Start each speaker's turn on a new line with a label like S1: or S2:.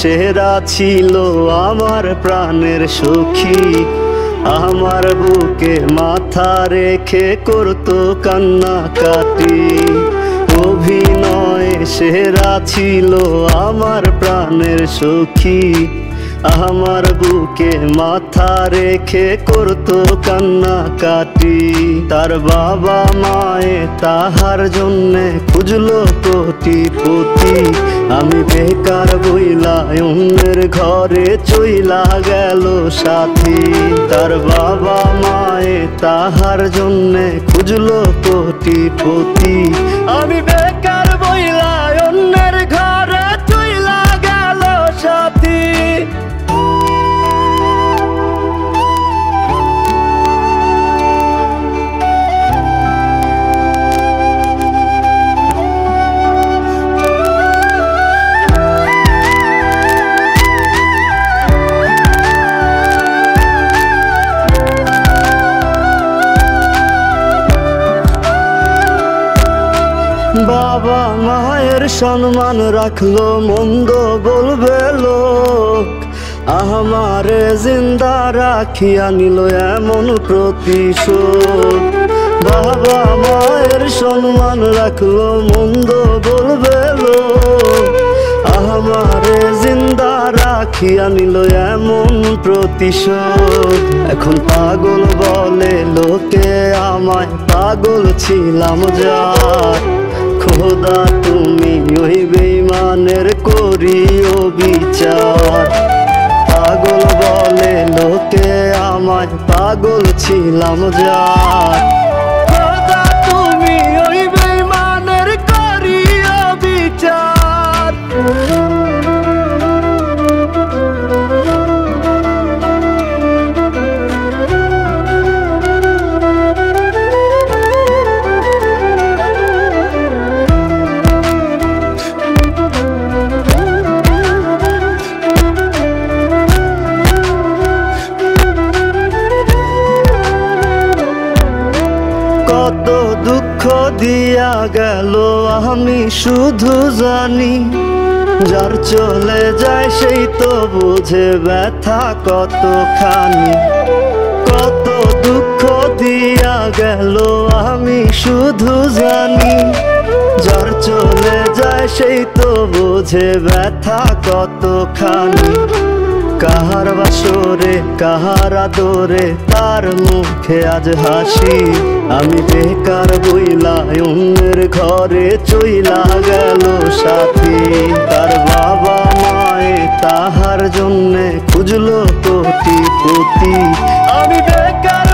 S1: সেরা ছিল আমার প্রাণের সখী। আমার বুকে মাথা রেখে করতো কান্না কাটি অভিনয়ে সেরা ছিল আমার প্রাণের সখী। আমার বুকে মাথা রেখে করতো কান্না কাটি তার বাবা মায়ে তাহার জন্যে খুঁজলো কোটি পতি আমি বেকার বইলা, অন্যের ঘরে চইলা গেল সাথী। তার বাবা মায়ে তাহার জন্যে খুঁজলো কোটি পতি আমি বেকার বাবা মায়ের সম্মান রাখল, মন্দ বলবে লোক। আমারে জিন্দা রাখিয়া নিল এমন প্রতিশোধ। বাবা মায়ের সম্মান রাখল, মন্দ বলবে লোক। আমারে জিন্দা রাখিয়া নিল এমন প্রতিশোধ। এখন পাগল বলে, লোকে আমায় পাগল ছিলাম ওই বেইমানের করিও বিচার পাগল বলে লোকে আমায় পাগল ছিলাম যার। দিয়া গেল, আমি শুধু জানি, যার চলে যায় সেই তো বুঝে ব্যথা কতখানি। কত দুঃখ দিয়া গেল, আমি শুধু জানি, যার চলে যায় সেই তো বুঝে ব্যথা কতখানি। কাহার বাসরে, কাহার আদরে, তার মুখে আজ হাসি, আমি বেকার বইলা ঘরে চইলা গেল সাথী। তার বাবা মায়ে তাহার জন্যে খুঁজলো কোটি পতি আমি বেকার